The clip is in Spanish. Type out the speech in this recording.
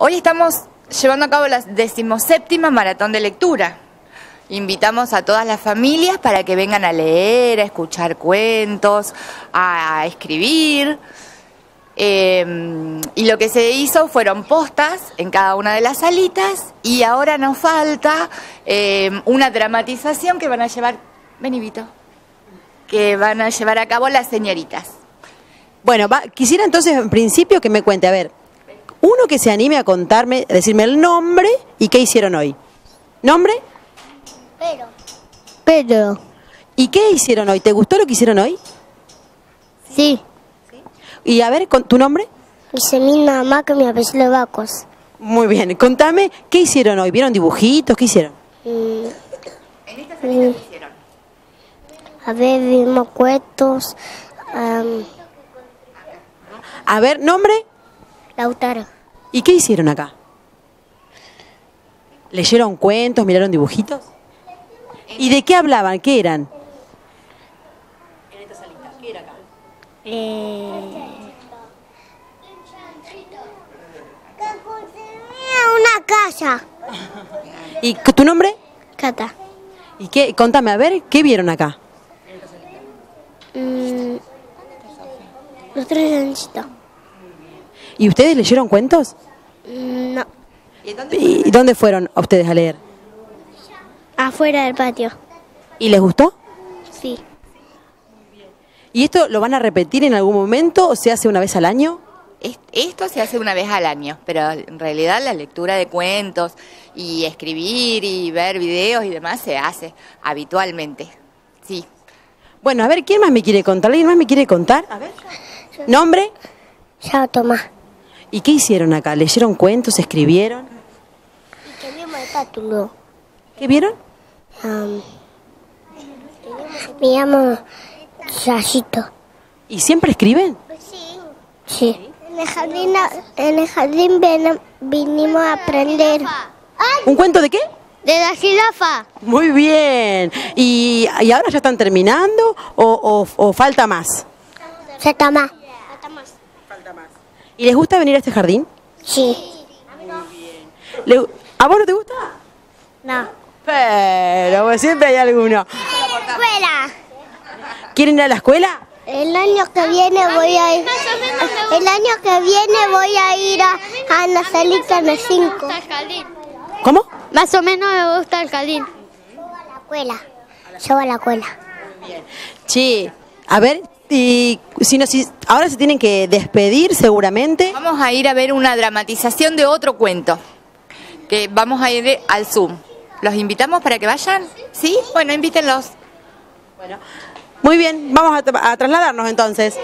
Hoy estamos llevando a cabo la decimoséptima maratón de lectura. Invitamos a todas las familias para que vengan a leer, a escuchar cuentos, a escribir. Eh, y lo que se hizo fueron postas en cada una de las salitas y ahora nos falta eh, una dramatización que van a llevar, Benivito, que van a llevar a cabo las señoritas. Bueno, va- quisiera entonces en principio que me cuente, a ver, uno que se anime a contarme, a decirme el nombre y qué hicieron hoy. ¿Nombre? Pero. Pero. ¿Y qué hicieron hoy? ¿Te gustó lo que hicieron hoy? Sí. Y a ver, con tu nombre. Dice mi mamá que mi apellido Bacos. Muy bien, contame, ¿qué hicieron hoy? ¿Vieron dibujitos? ¿Qué hicieron? Mm, mm, A ver, vimos cuentos. am, A ver, nombre Lautaro. y qué hicieron acá. ¿Leyeron cuentos? ¿Miraron dibujitos? ¿Y de qué hablaban? ¿Qué eran? Eh... Una casa. ¿Y tu nombre? Cata. ¿Y qué? Contame, a ver, ¿qué vieron acá? Mm, Los tres anchitos. ¿Y ustedes leyeron cuentos? No. ¿Y dónde fueron a ustedes a leer? Afuera del patio. ¿Y les gustó? Sí. ¿Y esto lo van a repetir en algún momento o se hace una vez al año? Es- Esto se hace una vez al año, pero en realidad la lectura de cuentos y escribir y ver videos y demás se hace habitualmente. Sí. Bueno, a ver, ¿quién más me quiere contar? ¿Alguien más me quiere contar? A ver. ¿Nombre? Ya, Tomás. ¿Y qué hicieron acá? ¿Leyeron cuentos? ¿Escribieron? Que vimos el título. ¿Qué vieron? Am, me llamo Yayito. ¿Y siempre escriben? Sí. En el jardín, en el jardín ven- vinimos a aprender. ¿Un cuento de qué? De la jirafa. Muy bien. ¿Y, y ahora ya están terminando o, o- o falta más? Se toma. ¿Y les gusta venir a este jardín? Sí. Le- ¿A vos no te gusta? No. Pero pues, siempre hay alguno. Escuela. ¿Quieren ir a la escuela? El año que viene voy a ir. El año que viene voy a ir a, a la salita de 5. ¿Cómo? Más o menos me gusta el jardín. Yo a la escuela. Yo a la escuela. Sí. A ver, y si no, si ahora se tienen que despedir seguramente. Vamos a ir a ver una dramatización de otro cuento, que vamos a ir al Zoom. ¿Los invitamos para que vayan? ¿Sí? Bueno, invítenlos. Muy bien, vamos a trasladarnos entonces.